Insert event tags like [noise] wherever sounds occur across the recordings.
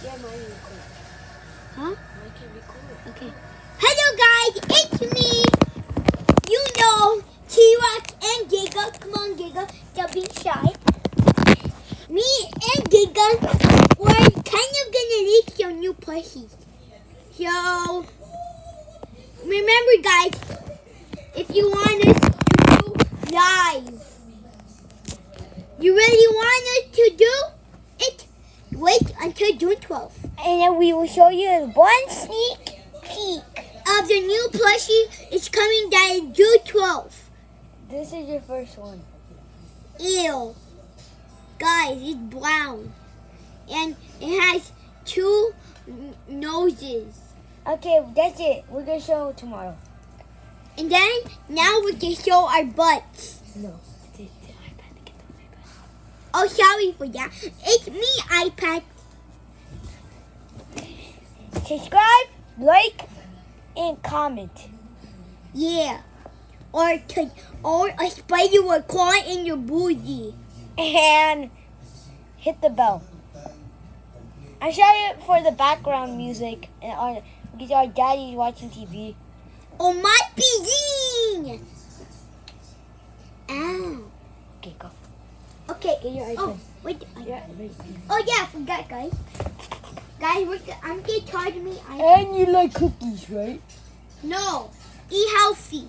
Yeah, cool. Huh? Mine can cool. Okay. Hello guys, it's me. You know T-Rex and Giga. Come on, Giga. Don't be shy. Me and Giga were kind of gonna leak your new plushies. So remember, guys, if you want us to do live, you really want us to do wait until June 12th. And then we will show you one sneak peek. of the new plushie It's coming down June 12th. This is your first one. Ew. Guys, it's brown. And it has two noses. Okay, that's it. We're gonna show tomorrow. And then, now we can show our butts. No. Oh, sorry for that. It's me, iPad. Subscribe, like, and comment. Yeah. Or, to, or a spider will crawl in your booty. And hit the bell. I'm sorry for the background music and our, because our daddy's watching TV. Oh, my being. Ow. Okay, go. Okay. Get your Oh, wait. Yeah. Oh yeah, I forgot, guys. Guys, we're, I'm getting tired of me. I, And you like cookies, right? no, eat healthy.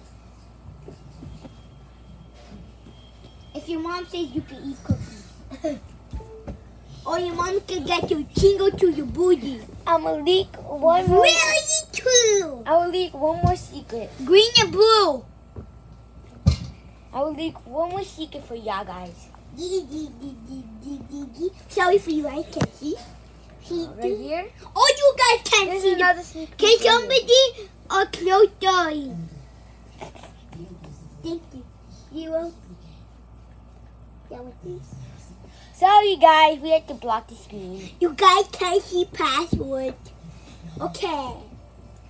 If your mom says you can eat cookies, [laughs] or your mom can get you tingle to your booty. I'm gonna leak one more. Really true. I will leak one more secret. Green and blue. I will leak one more secret for y'all guys. Sorry for you, I can't see. See, Right here. Oh, you guys can't There's see. another sneak Can peek right here. somebody uh, close the Thank you. Zero. That was this. Sorry guys, we had to block the screen. You guys can't see password. Okay.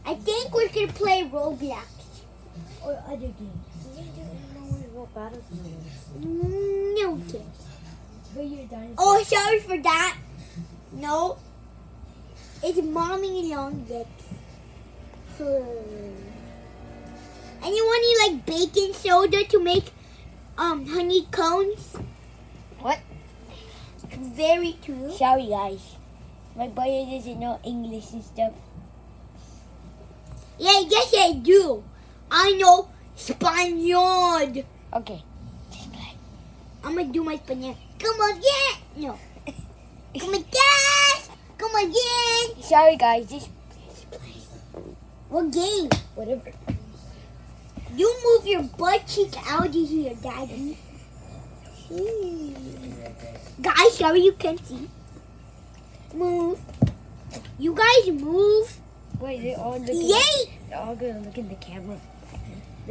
I think we're gonna play Roblox or other games. No games. Oh, sorry for that. No. It's mommy long yet. Anyone like baking soda to make um honey cones? What? Very true. Sorry guys. My brother doesn't know English and stuff. Yeah, yes I do. I know Spaniard. Okay. Just play. I'm gonna do my Spaniard. Come again. No. [laughs] Come again. Come again. Sorry guys, just play. What game? whatever. You move your butt cheek out of here, Daddy. Hmm. Guys, sorry you can't see. Move. You guys move. Wait, they're all looking Yay! they're all gonna look in the camera.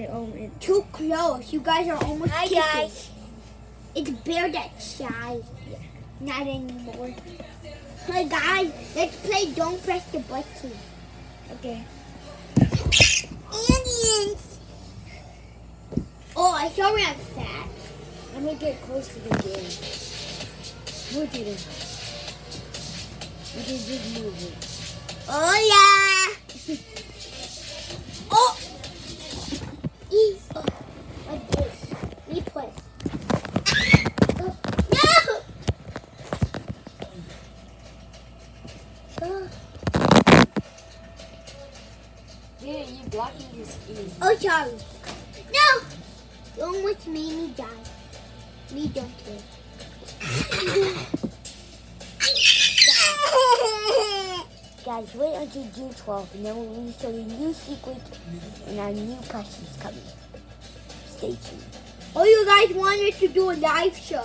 All Too close. You guys are almost Hi, kissing. guys. It's bear that's shy. Not anymore. Hey guys, let's play Don't Press the Button. Okay. Aliens! Oh, I saw we have fat. I'm gonna get close to the game. Look at it. You can just move it. Hola! Me don't care. Guys, wait until June 12th and then we'll show you new secret and our new plushies coming. Stay tuned. Oh, you guys wanted to do a live show.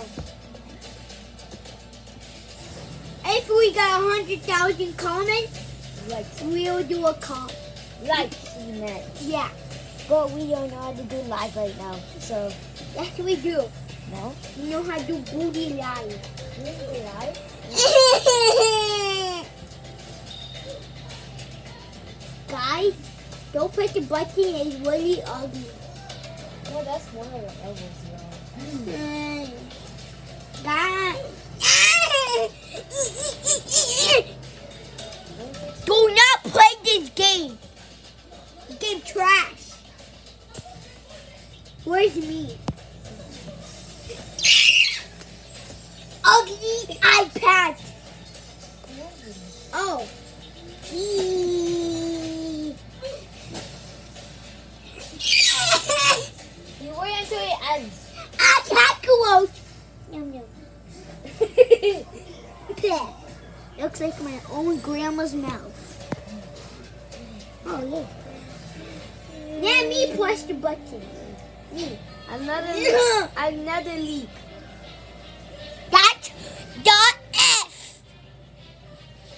If we got 100,000 comments, Like, we'll do a call. like. Yeah, But we don't know how to do live right now. So, yes we do. No? You know how to do booty life. Booty life? [laughs] Guys, don't press the button, it's really ugly. No, that's one of the elbows, you know. Do not play this game. This game trash. Where's me? Like my own grandma's mouth. Oh yeah. Yeah, me push the button. Me. Another Yeah. another leak. That's the F.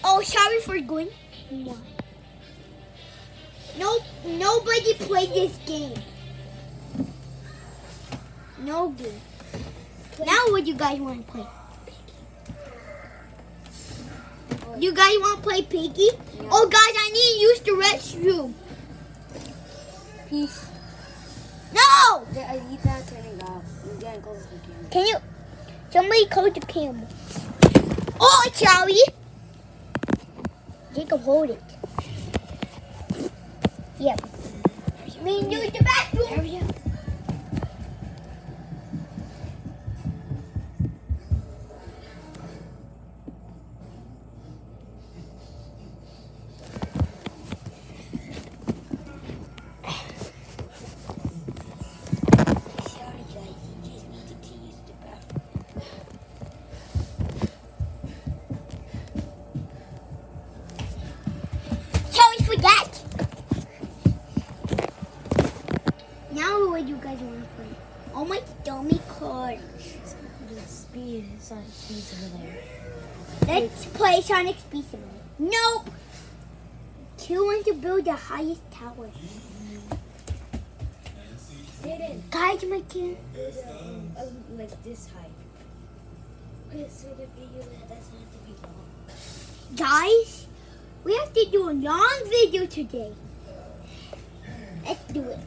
Oh, sorry for going. No. Nope, nobody played this game. No Nobody. Now what do you guys want to play? You guys want to play Piggy? Yeah. Oh, guys, I need to use the restroom. Peace. No! Yeah, I need that turning off. Getting close to the camera. Can you? Somebody close the camera. Oh, Charlie. Jacob, hold it. Yep. Me and you the bathroom. You guys want to play? Oh my dummy card. The speed speed's over there. Let's play Sonic Speed Simulator. Nope. Who wants to build the highest tower? Guys, my kid. Um, like this height. Okay, so the video that doesn't have to be long. Guys, we have to do a long video today. Let's do it.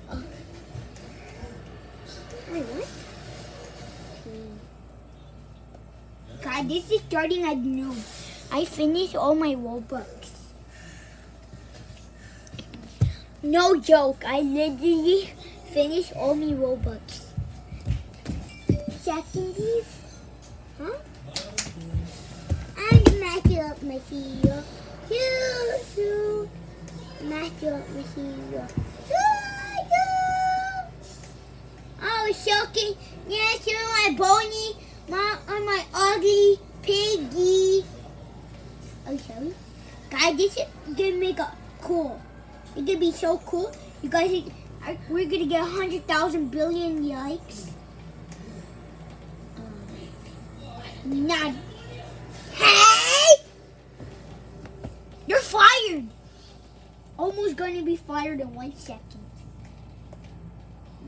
Wait, what? God, this is starting at noon. I finished all my Robux. No joke, I literally finished all my Robux. Second leave? Huh? And match up my CEO. Choo choo. Match up my CEO. Oh, shocking. Yeah, show my bony, my, on my ugly piggy. Oh, sorry. Guys, this is gonna make a cool. It's gonna be so cool. You guys, we're gonna get 100,000 billion likes. None. Hey! You're fired! Almost gonna be fired in one second.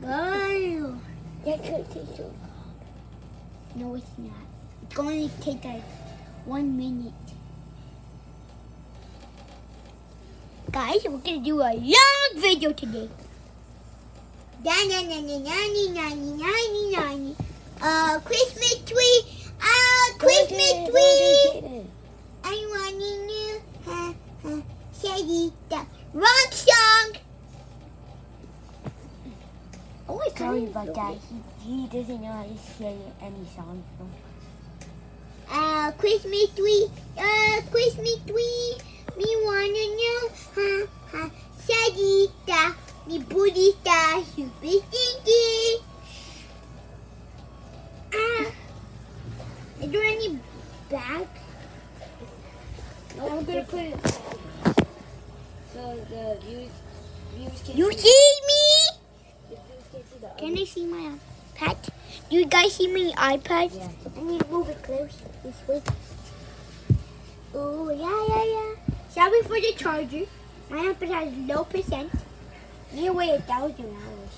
Girl. That could take so long. No, it's not. It's going to take like one minute. Guys, we're going to do a long video today. Uh, Christmas tree. Uh, Christmas tree. I'm running know. Huh, huh. Say the rock song. Sorry about that. He, he doesn't know how to say any songs. So. Uh, Christmas tree. Uh, iPad? Yeah. I need to move it closer this way. Oh, yeah, yeah, yeah. Sorry for the charger. My iPad has low percent. To wait a thousand hours.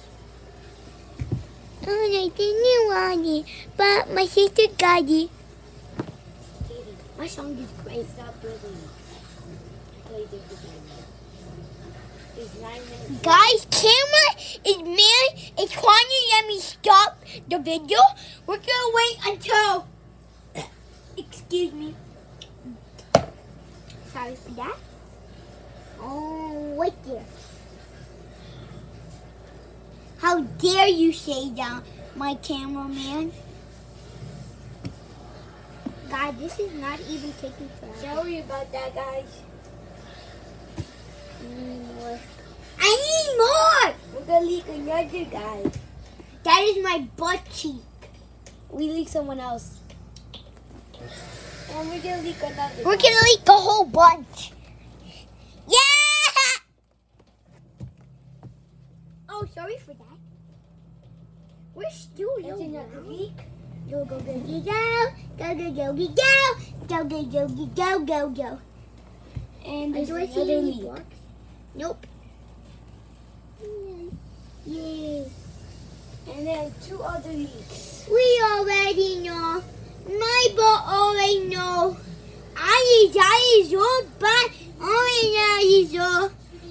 Oh, I didn't want it, but my sister got it. My song is great. stop building. Play the game. It's nine minutes. Guys, camera is man is trying to let me stop the video. We're gonna wait until. [coughs] Excuse me. Sorry for that. Oh, wait there. How dare you say that, my cameraman? God, this is not even taking forever. Sorry about that, guys. more! We're gonna leak another guy. That is my butt cheek. We leak someone else. And we're gonna leak another We're guy. gonna leak a whole bunch. Yeah! Oh, sorry for that. We're still young. Go, go, go, go, go. Go, go, go, go, go. Go, go, go, go, go, go, go. And there's another leak. Box? Nope. Two other leaks. We already know. My boat already know. I is I is your but only is your.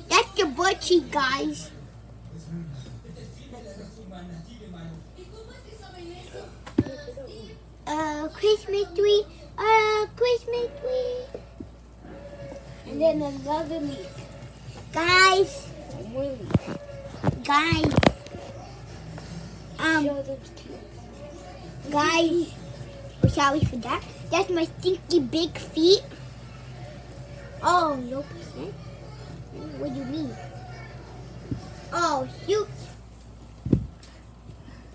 That's the butchie guys. Uh, Christmas tree. Uh, Christmas tree. And then another leak. Guys, guys. Um, guys. Oh, sorry for that. That's my stinky big feet. Oh, no percent. What do you mean? Oh, shoot.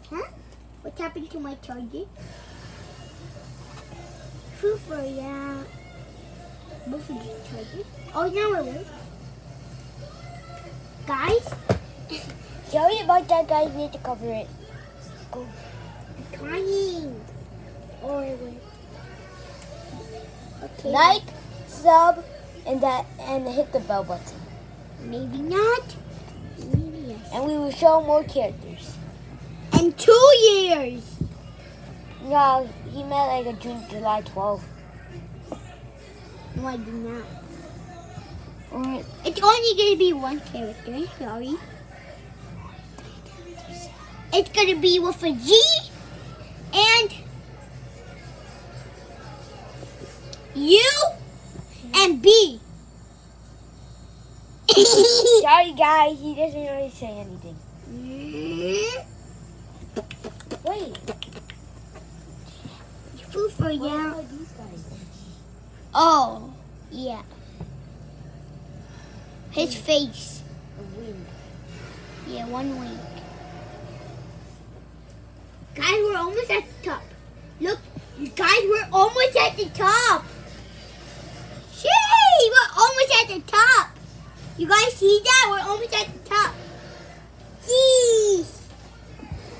Huh? What happened to my charger? Food for ya. Both of these chargers. Oh, now it works. Guys, [laughs] Sorry about that, guys. Need to cover it. I'm trying. Oh, it worked. Okay. Like, sub, and that, and hit the bell button. Maybe not. Maybe yes. And we will show more characters. In two years. No, he meant like a June, July 12th. No, I do not. Or It's only to be one character. Sorry. It's going to be with a G and U and B. [laughs] sorry, guys. He doesn't really say anything. Wait. Food for you. about these guys? Oh, yeah. His face. A wing. Yeah, one wing. Guys, we're almost at the top. Look, guys, we're almost at the top. Gee, we're almost at the top. You guys see that? We're almost at the top. Jeez.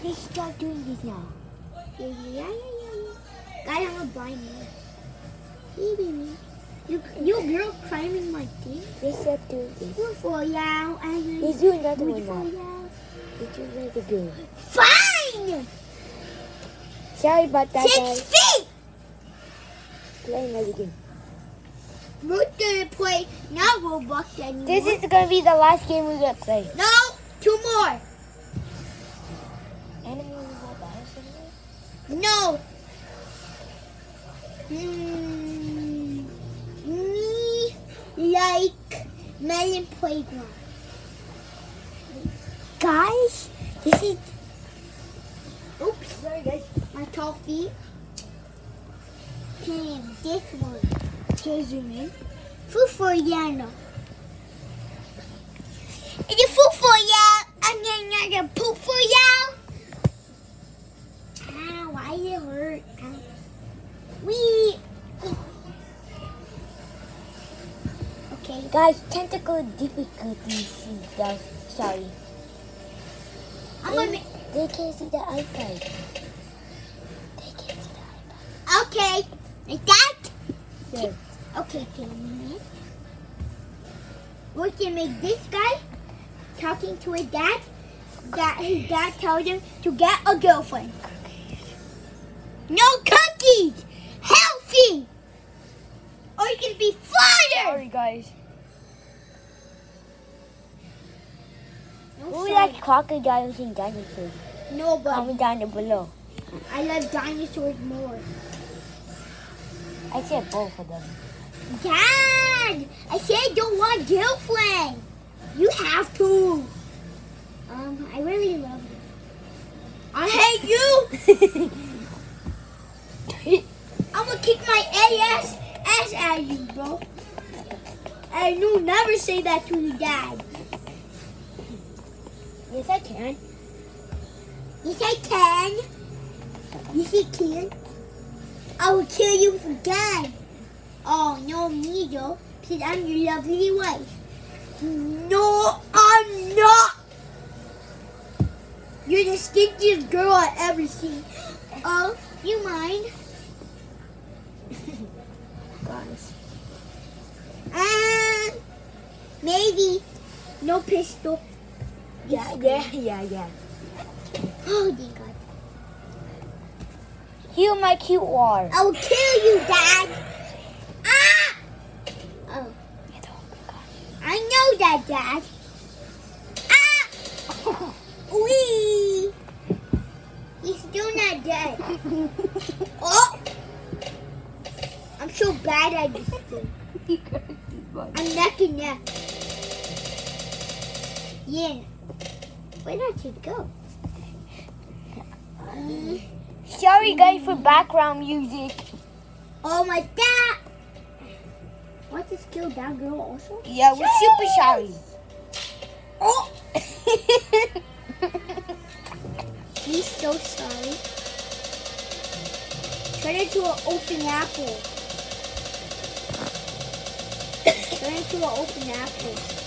They start doing this now. Yeah, yeah, yeah, yeah, yeah. Guys, I'm gonna blind you. Hey, baby. You, you, you're climbing my thing. They start doing this. We're for you. And Let's do another we're one now. you. Let's do game. Fine. Sorry about that, Six guys. feet. Play another game. We're gonna play not Roblox anymore. This is gonna be the last game we're gonna play. no two more. No. Mm, me like Melon Playground. Guys, this is. Oops, sorry guys my feet. And this one. Can zoom in? Food for Yano. Is it food for y'all? I'm getting out gonna poop for y'all. Ah, why it hurt? We Okay, guys, tentacle difficulties. Sorry. I'm they, gonna. They can't see the iPad. Okay. Like that? There. Okay, okay, a minute. We're gonna make this guy talking to his dad. That his dad told him to get a girlfriend. No cookies! Healthy! Or you can be fired! Sorry, guys. No, Who sorry. likes crocodiles and dinosaurs? Nobody. Comment down below. I love dinosaurs more. I said both of them. Dad! I said I don't want a girlfriend. You have to. Um, I really love you. I hate you. [laughs] I'm gonna kick my ass ass at you, bro. And you never say that to your dad. yes, I can. You say can. You say can. I will kill you for again. Oh, no, me though, because I'm your lovely wife. No, I'm not. You're the stinkiest girl I've ever seen. Oh, you mind? Guys. And maybe no pistol. Yeah, yeah, yeah, yeah. Oh, dear God. Heal my cute war. I will kill you, Dad. Ah! Oh, I know that, Dad. Ah! [laughs] Wee! He's still not dead. [laughs] Oh! I'm so bad at this thing. [laughs] I'm neck and neck. Yeah. where did you go? Uh, Sorry guys for background music. oh my god! Want to kill that girl also? Yeah, we're super sorry. Oh! [laughs] He's so sorry. Turn into an open apple. Turn into an open apple.